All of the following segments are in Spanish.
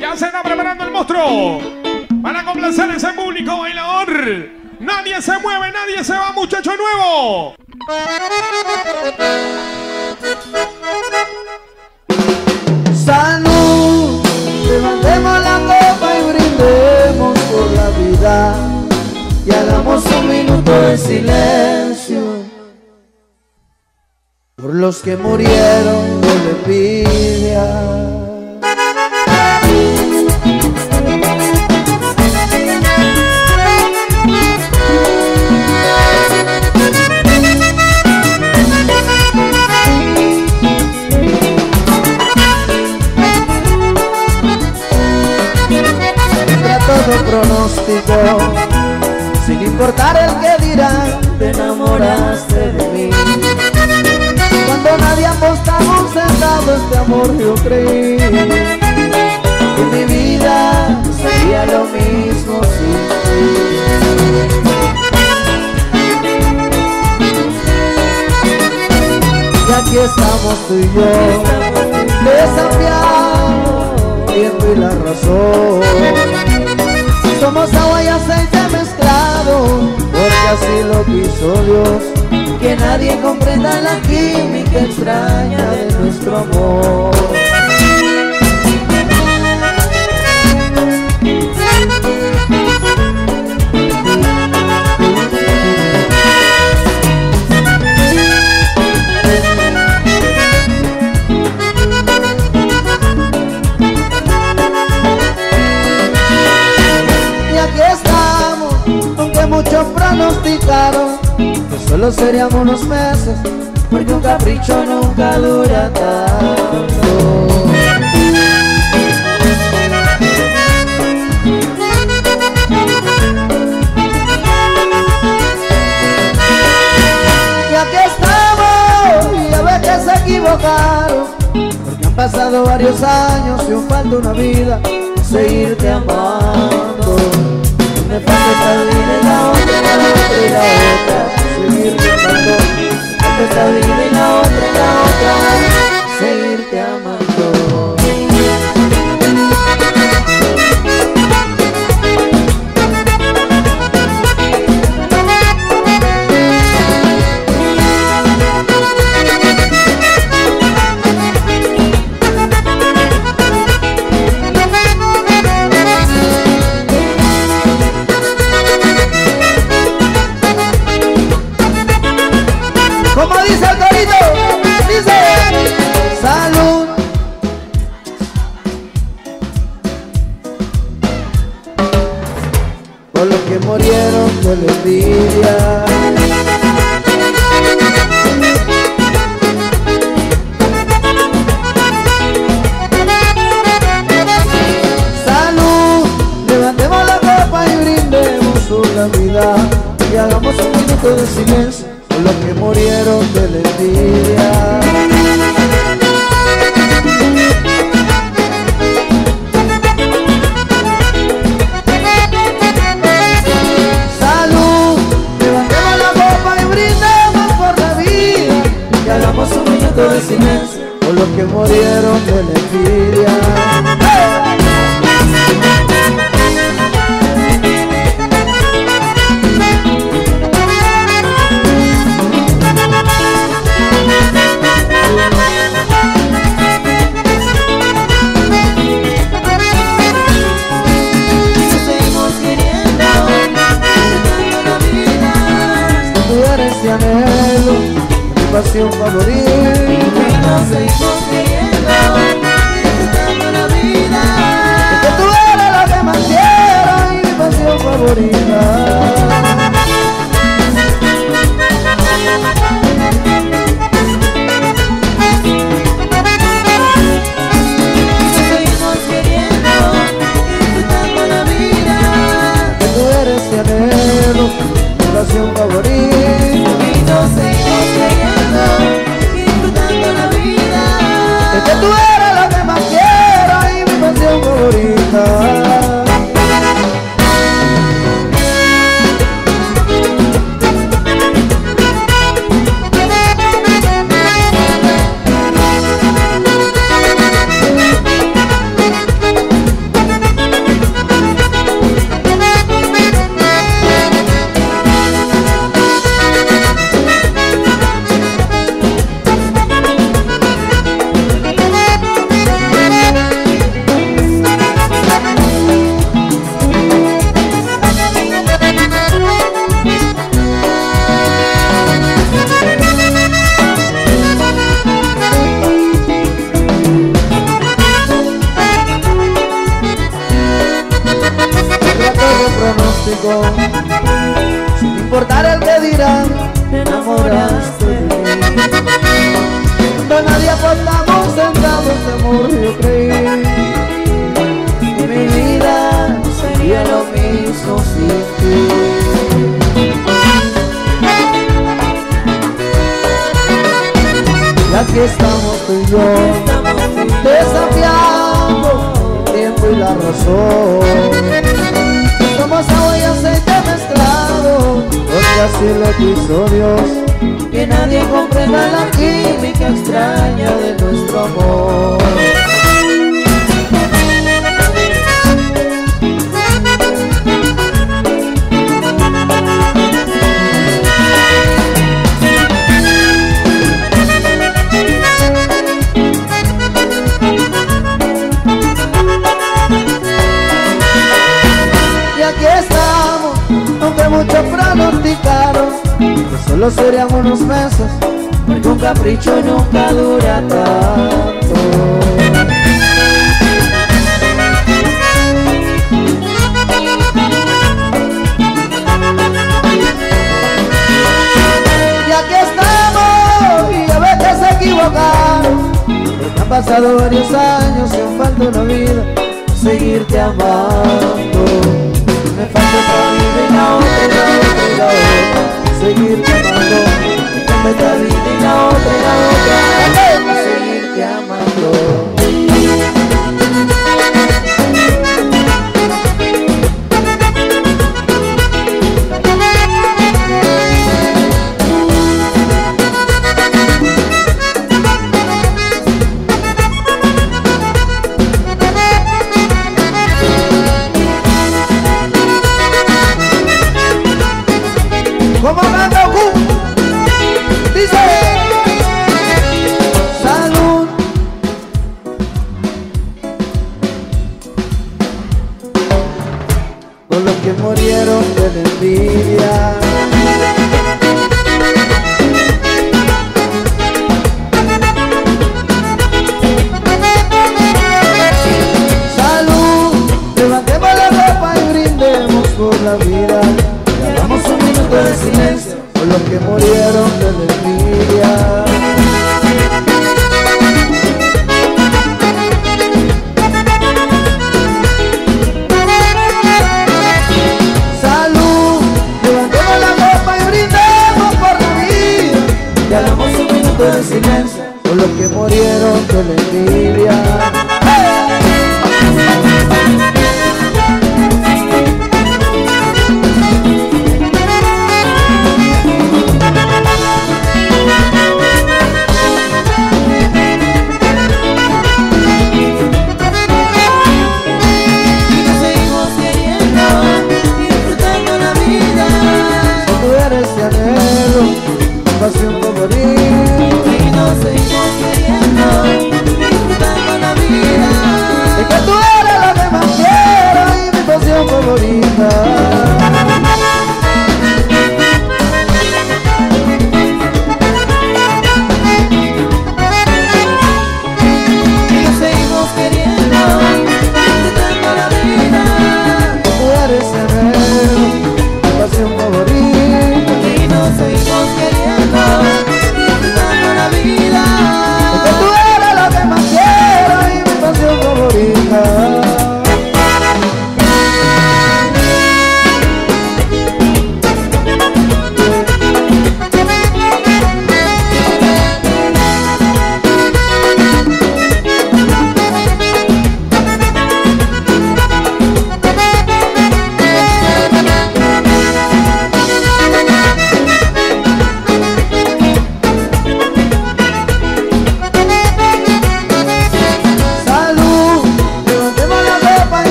Ya se está preparando el monstruo para complacer a ese público bailador. Nadie se mueve, nadie se va, muchacho nuevo. Salud, levantemos la copa y brindemos por la vida y hagamos un minuto de silencio por los que murieron por envidia. Creí que mi vida sería lo mismo. Y aquí estamos tú y yo, desafiando tiempo y la razón. Somos agua y aceite mezclado, porque así lo quiso Dios. Que nadie comprenda la química extraña de nuestro amor. Solo seríamos unos meses, porque un capricho nunca dura tanto. Y aquí estamos, y a veces se equivocaron, porque han pasado varios años y aún falta una vida, seguirte amando. Me falta esta y hagamos un minuto de silencio por los que murieron de la. Salud, levantemos la copa y brindemos por la vida y hagamos un minuto de silencio por los que murieron Sin importar el que dirán Te enamoraste nadie apostamos centavos de amor yo creí. Y mi vida sería lo mismo sin ti. Aquí estamos tú y yo. Desafiando el tiempo y la razón. hacerle episodios que nadie comprenda la química extraña de nuestro amor. solo serían unos meses, porque un capricho nunca dura tanto. Y aquí estamos, y a veces se Porque han pasado varios años y aún falta una vida Seguirte amando seguir llamando. Me la otra. llenos de envidia.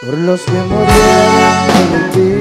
por los que murieron por ti.